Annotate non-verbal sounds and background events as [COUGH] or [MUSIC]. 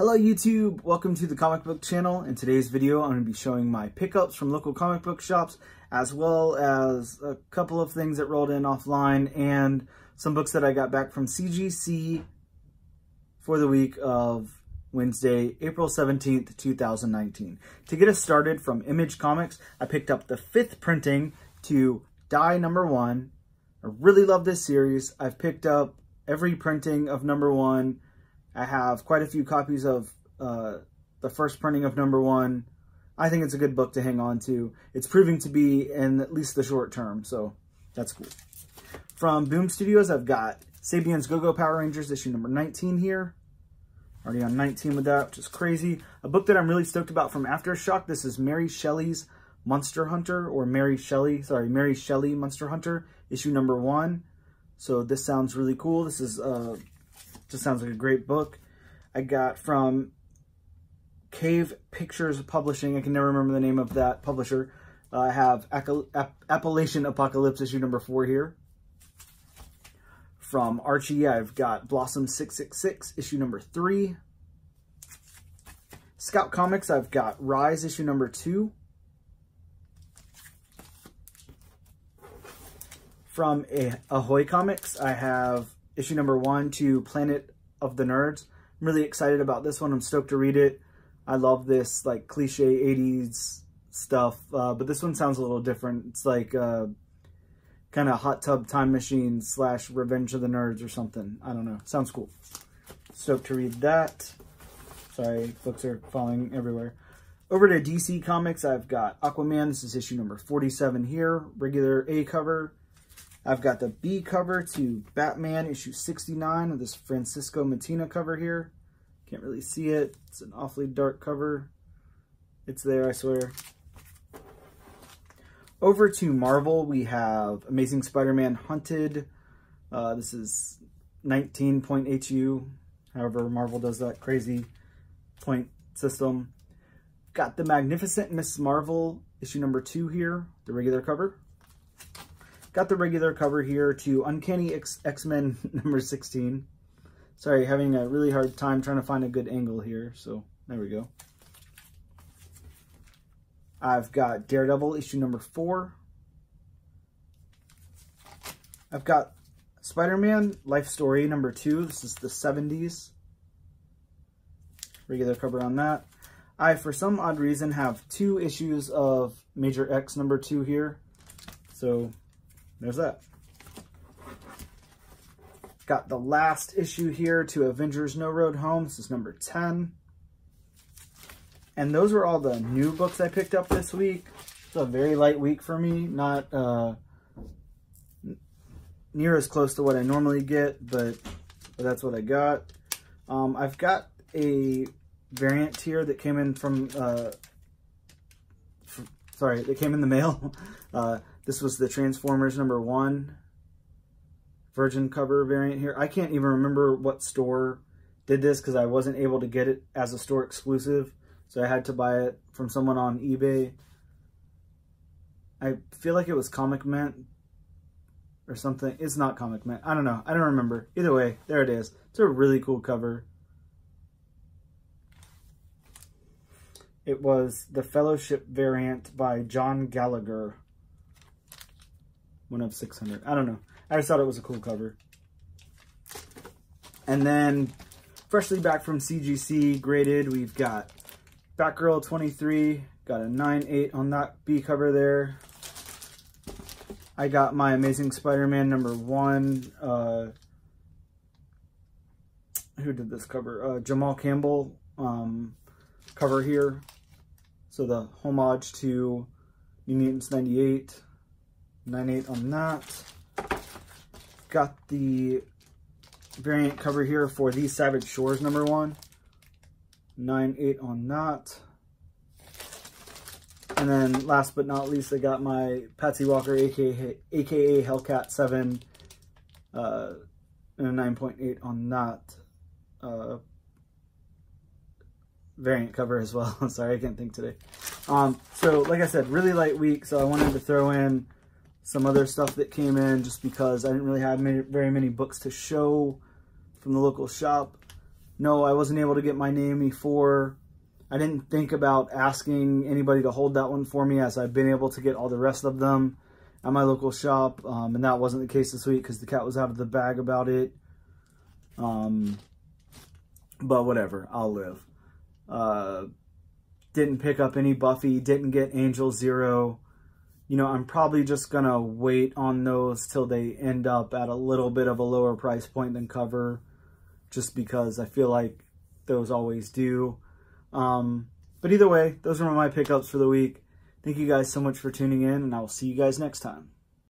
Hello YouTube, welcome to the comic book channel. In today's video, I'm going to be showing my pickups from local comic book shops, as well as a couple of things that rolled in offline and some books that I got back from CGC for the week of Wednesday, April 17th, 2019. To get us started from Image Comics, I picked up the fifth printing to Die Number One. I really love this series. I've picked up every printing of Number One I have quite a few copies of uh, the first printing of number one. I think it's a good book to hang on to. It's proving to be in at least the short term, so that's cool. From Boom Studios, I've got Saban's Go-Go Power Rangers issue number 19 here. Already on 19 with that, which is crazy. A book that I'm really stoked about from Aftershock. This is Mary Shelley's Monster Hunter, or Mary Shelley, sorry, Mary Shelley Monster Hunter, issue number one. So this sounds really cool. This is uh, just sounds like a great book. I got from Cave Pictures Publishing. I can never remember the name of that publisher. Uh, I have Appalachian Apocalypse issue number four here. From Archie, I've got Blossom 666 issue number three. Scout Comics, I've got Rise issue number two. From Ahoy Comics, I have issue number one to Planet of the Nerds. I'm really excited about this one. I'm stoked to read it. I love this like cliche 80s stuff, uh, but this one sounds a little different. It's like uh, kind of hot tub time machine slash Revenge of the Nerds or something. I don't know. Sounds cool. Stoked to read that. Sorry, books are falling everywhere. Over to DC Comics, I've got Aquaman. This is issue number 47 here. Regular A cover. I've got the B cover to Batman issue 69 of this Francesco Mattina cover here. Can't really see it. It's an awfully dark cover. It's there, I swear. Over to Marvel, we have Amazing Spider-Man Hunted. Uh, this is 19.HU. However, Marvel does that crazy point system. Got the Magnificent Miss Marvel issue number two here, the regular cover. Got the regular cover here to Uncanny X-Men [LAUGHS] number 16. Sorry, having a really hard time trying to find a good angle here, so there we go. I've got Daredevil issue number 4. I've got Spider-Man Life Story number 2. This is the 70s. Regular cover on that. I, for some odd reason, have two issues of Major X number 2 here. So there's that. Got the last issue here to Avengers No Road Home. This is number 10. And those were all the new books I picked up this week. It's a very light week for me. Not uh, near as close to what I normally get, but, but that's what I got. Um, I've got a variant here that came in from, uh, sorry, that came in the mail. [LAUGHS] Uh, this was the Transformers number one virgin cover variant here. I can't even remember what store did this because I wasn't able to get it as a store exclusive. So I had to buy it from someone on eBay. I feel like it was Comic Mint or something. It's not Comic Mint. I don't know. I don't remember. Either way, there it is. It's a really cool cover. It was the Fellowship variant by John Gallagher. One of 600. I don't know. I just thought it was a cool cover. And then, freshly back from CGC, graded, we've got Batgirl 23. Got a 9.8 on that B cover there. I got my Amazing Spider-Man number one. Uh, who did this cover? Uh, Jamal Campbell um, cover here. So the homage to New Mutants 98. 9.8 on that. Got the variant cover here for the Savage Shores number one. 9.8 on that. And then last but not least, I got my Patsy Walker, aka, AKA Hellcat 7, uh, and a 9.8 on that uh, variant cover as well. [LAUGHS] Sorry, I can't think today. Um, so, like I said, really light week, so I wanted to throw in some other stuff that came in just because I didn't really have many, very many books to show from the local shop. no, I wasn't able to get my Naomi 4. I didn't think about asking anybody to hold that one for me as I've been able to get all the rest of them at my local shop. Um, and that wasn't the case this week because the cat was out of the bag about it. Um, but whatever, I'll live. Uh, didn't pick up any Buffy, didn't get Angel Zero. You know, I'm probably just going to wait on those till they end up at a little bit of a lower price point than cover just because I feel like those always do. Um, but either way, those are my pickups for the week. Thank you guys so much for tuning in, and I will see you guys next time.